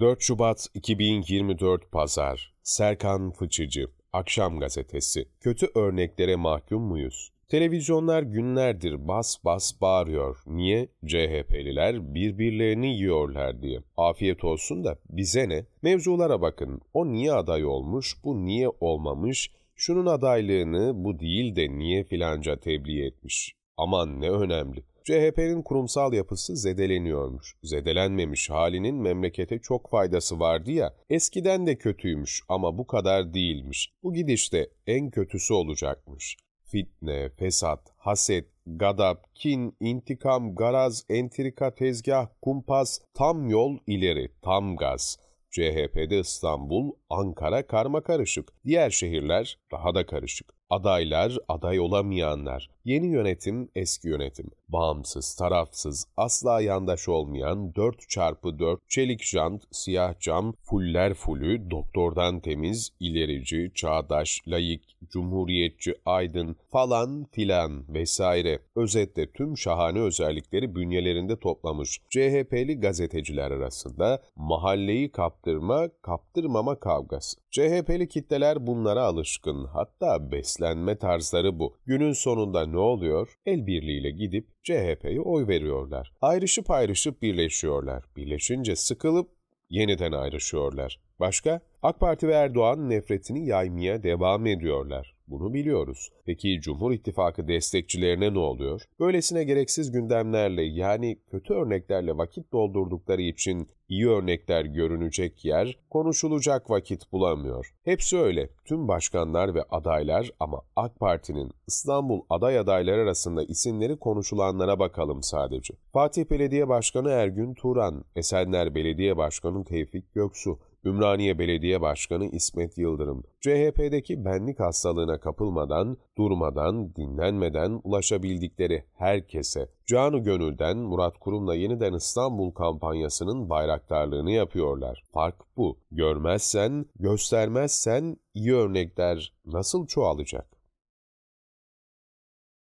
4 Şubat 2024 Pazar Serkan Fıçıcı Akşam Gazetesi Kötü örneklere mahkum muyuz? Televizyonlar günlerdir bas bas bağırıyor. Niye? CHP'liler birbirlerini yiyorlar diye. Afiyet olsun da bize ne? Mevzulara bakın. O niye aday olmuş, bu niye olmamış? Şunun adaylığını bu değil de niye filanca tebliğ etmiş? Aman ne önemli. CHP'nin kurumsal yapısı zedeleniyormuş. Zedelenmemiş halinin memlekete çok faydası vardı ya, eskiden de kötüymüş ama bu kadar değilmiş. Bu gidişte en kötüsü olacakmış. Fitne, fesat, haset, gadap, kin, intikam, garaz, entrika, tezgah, kumpas, tam yol ileri, tam gaz. CHP'de İstanbul, Ankara karma karışık. Diğer şehirler daha da karışık. Adaylar, aday olamayanlar. Yeni yönetim, eski yönetim. Bağımsız, tarafsız, asla yandaş olmayan 4 çarpı 4 çelik jant, siyah cam, fuller fulü, doktordan temiz, ilerici, çağdaş, layık, cumhuriyetçi, aydın falan filan vesaire. Özetle tüm şahane özellikleri bünyelerinde toplamış CHP'li gazeteciler arasında mahalleyi kaptırma, kaptırmama kavgası. CHP'li kitleler bunlara alışkın, hatta beslenme tarzları bu. Günün sonunda ne oluyor? El birliğiyle gidip CHP'ye oy veriyorlar. Ayrışıp ayrışıp birleşiyorlar. Birleşince sıkılıp yeniden ayrışıyorlar. Başka? AK Parti ve Erdoğan nefretini yaymaya devam ediyorlar. Bunu biliyoruz. Peki Cumhur İttifakı destekçilerine ne oluyor? Böylesine gereksiz gündemlerle yani kötü örneklerle vakit doldurdukları için iyi örnekler görünecek yer, konuşulacak vakit bulamıyor. Hepsi öyle. Tüm başkanlar ve adaylar ama AK Parti'nin İstanbul aday adayları arasında isimleri konuşulanlara bakalım sadece. Fatih Belediye Başkanı Ergün Turan, Esenler Belediye Başkanı Tevfik Göksu, Ümraniye Belediye Başkanı İsmet Yıldırım, CHP'deki benlik hastalığına kapılmadan, durmadan, dinlenmeden ulaşabildikleri herkese, canı gönülden Murat Kurum'la yeniden İstanbul kampanyasının bayraktarlığını yapıyorlar. Fark bu. Görmezsen, göstermezsen iyi örnekler nasıl çoğalacak?